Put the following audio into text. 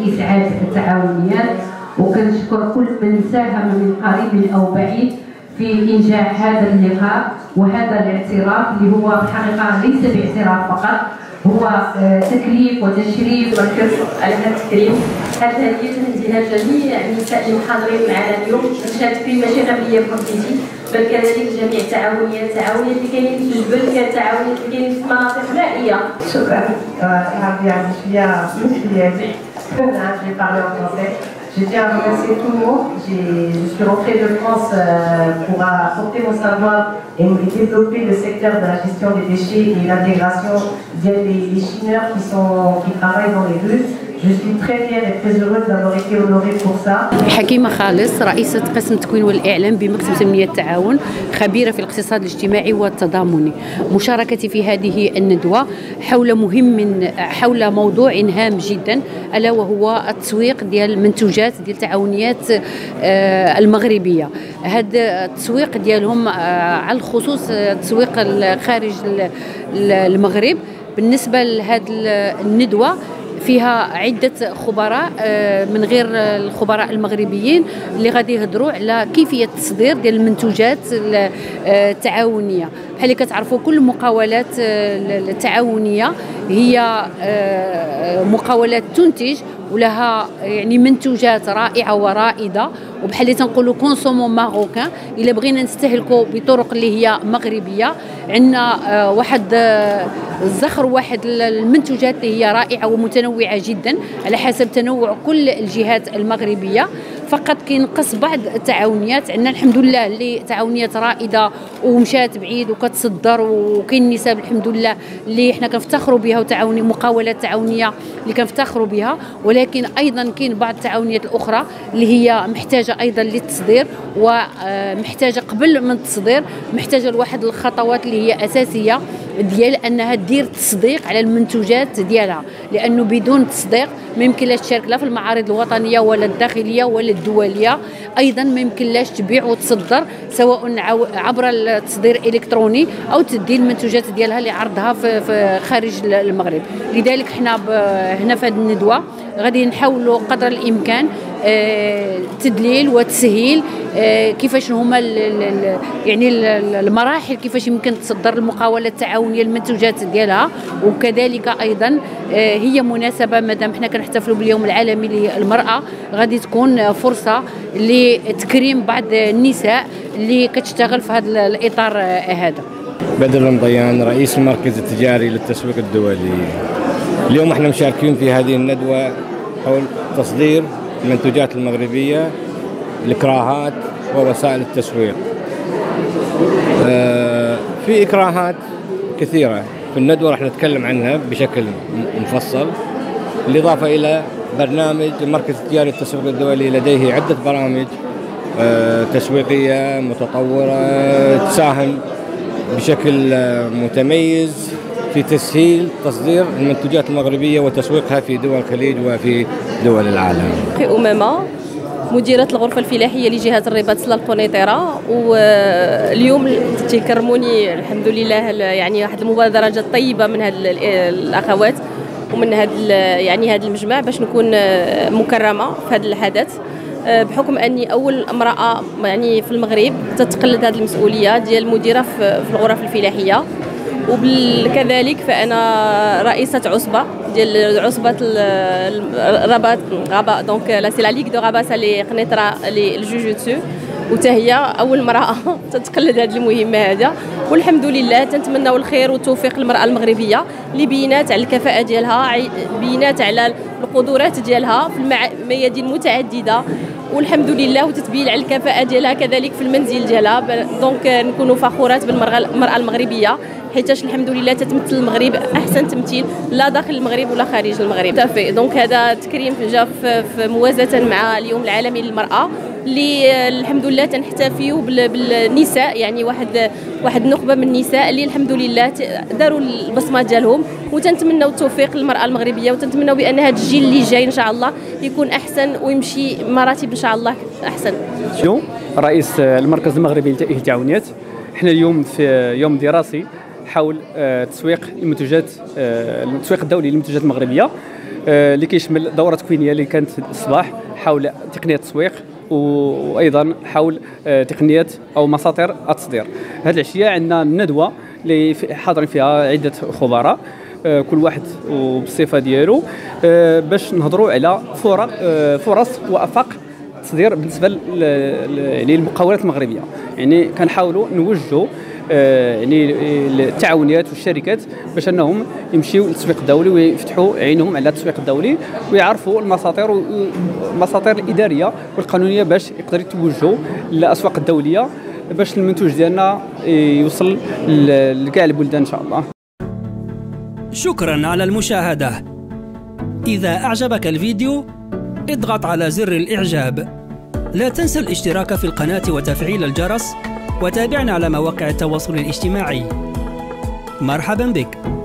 أجل اسعاد التعاونيات. وكنشكر كل من ساهم من قريب أو بعيد في انجاح هذا اللقاء وهذا الاعتراف اللي هو الحقيقة ليس باعتراف فقط هو آه، تكليف وتشريف مركز على التكريم الهديه تهديها جميع النساء المحاضرين معنا اليوم في ماشي هي بوحديتي بل كذلك جميع التعاونيات التعاونيات اللي كاينين في الجبل التعاونيات اللي كاينين في مناطق نائيه شكرا. ربي يعني شوية je vais parler en français. Je tiens à remercier tout le monde. Je suis rentrée de France euh, pour apporter mon savoir et développer le secteur de la gestion des déchets et l'intégration des, des chineurs qui, qui travaillent dans les rues. حكيمة خالص رئيسة قسم التكوين والإعلام بمكتب تنمية التعاون خبيرة في الاقتصاد الاجتماعي والتضامني. مشاركتي في هذه الندوة حول مهم حول موضوع هام جدا ألا وهو التسويق ديال المنتوجات ديال التعاونيات آه، المغربية. هذا التسويق ديالهم آه، على الخصوص التسويق خارج المغرب. بالنسبة لهذه الندوة فيها عدة خبراء آه، من غير الخبراء المغربيين اللي غادي يهضروا على كيفية التصدير ديال المنتوجات التعاونية. بحال اللي كتعرفوا كل المقاولات آه، التعاونية هي آه، مقاولات تنتج ولها يعني منتوجات رائعة ورائدة. وبحال اللي تنقولوا consommons marocain إلا بغينا نستهلكوا بطرق اللي هي مغربية. عندنا آه، واحد الزخر واحد المنتوجات اللي هي رائعة ومتنوعة جدا على حسب تنوع كل الجهات المغربية. فقط كينقص بعض التعاونيات. عندنا الحمد لله اللي تعاونيات رائدة ومشات بعيد وكتصدر وكاين نسب الحمد لله اللي حنا كنفتخروا بها وتعاوني مقاولات تعاونية اللي كنفتخروا بها. ولكن أيضا كاين بعض التعاونيات الأخرى اللي هي محتاجة أيضا للتصدير ومحتاجه قبل من التصدير محتاجة لواحد الخطوات اللي هي أساسية. ديال انها دير تصديق على المنتوجات ديالها لأنه بدون تصديق ما يمكن لاش تشارك لا في المعارض الوطنية ولا الداخلية ولا الدولية. أيضا ما يمكن لاش تبيع وتصدر سواء عبر التصدير الإلكتروني أو تدي المنتوجات ديالها لعرضها في خارج المغرب. لذلك حنا هنا في هذه الندوة غادي نحاولوا قدر الإمكان تدليل وتسهيل آه، كيفاش هما يعني المراحل كيفاش يمكن تصدر المقاولات التعاونية المنتوجات ديالها. وكذلك أيضا آه، هي مناسبة مادام حنا كنحتفلوا باليوم العالمي للمرأة غادي تكون فرصة لتكريم بعض النساء اللي كتشتغل في هذا الإطار آه، هذا. بدر رمضيان رئيس المركز التجاري للتسويق الدولي. اليوم إحنا مشاركين في هذه الندوة حول تصدير المنتوجات المغربية الإكراهات ووسائل التسويق. آه، في إكراهات كثيرة في الندوة راح نتكلم عنها بشكل مفصل. بالإضافة إلى برنامج المركز التجاري التسويق الدولي لديه عدة برامج آه، تسويقية متطورة تساهم بشكل متميز. في تسهيل تصدير المنتوجات المغربية وتسويقها في دول الخليج وفي دول العالم. أمامة مديرة الغرفة الفلاحية لجهة الرباط سلا القنيطرة واليوم تكرموني الحمد لله يعني واحد المبادرة طيبة من هاد الأخوات ومن هاد يعني هذا المجمع باش نكون مكرمة في هذا الحدث. بحكم أني أول امرأة يعني في المغرب تتقلد هذه المسؤولية ديال المديرة في الغرف الفلاحية. وكذلك فأنا رئيسة عصبة ديال عصبة الرباط غابه donc là c'est la ligue de Rabat-Salé-Kénitra الجوجيتسو وتا هي أول امراه تتقلد هذه المهمه هذا والحمد لله تنتمناو الخير والتوفيق للمرأة المغربية. اللي بينات على الكفاءة ديالها بينات على القدرات ديالها في الميادين المتعدده والحمد لله وتتبين على الكفاءة ديالها كذلك في المنزل ديالها. donc نكونوا فخورات بالمراه المغربية. حيتاش الحمد لله تتمثل المغرب أحسن تمثيل لا داخل المغرب ولا خارج المغرب. صافي. دونك هذا تكريم جا في موازاة مع اليوم العالمي للمرأة اللي الحمد لله تنحتفيو بالنساء يعني واحد واحد النخبة من النساء اللي الحمد لله داروا البصمة ديالهم. وتنتمنوا التوفيق للمرأة المغربية وتنتمنوا بأن هذا الجيل اللي جاي إن شاء الله يكون أحسن ويمشي مراتب إن شاء الله أحسن. شو رئيس المركز المغربي لتأهيل التعاونيات. إحنا اليوم في يوم دراسي. حول آه، تسويق المنتوجات آه، التسويق الدولي للمنتوجات المغربية اللي كيشمل دورة تكوينيه اللي كانت الصباح حول تقنية التسويق وأيضا حول تقنية أو مساطر التصدير. هذه العشية عندنا ندوة اللي حاضرين فيها عدة خبراء كل واحد وبالصفه ديالو باش نهضروا على فرص وأفاق التصدير بالنسبة يعني للمقاولات المغربية. يعني كنحاولوا نوجهوا آه، يعني التعاونيات والشركات باش انهم يمشيو للتسويق الدولي ويفتحوا عينهم على التسويق الدولي ويعرفوا المساطير المساطير الإدارية والقانونية باش يقدروا يتوجهوا للأسواق الدولية باش المنتوج ديالنا يوصل لكاع البلدان إن شاء الله. شكرا على المشاهدة. إذا أعجبك الفيديو اضغط على زر الإعجاب. لا تنسى الاشتراك في القناة وتفعيل الجرس. وتابعنا على مواقع التواصل الاجتماعي. مرحبا بك.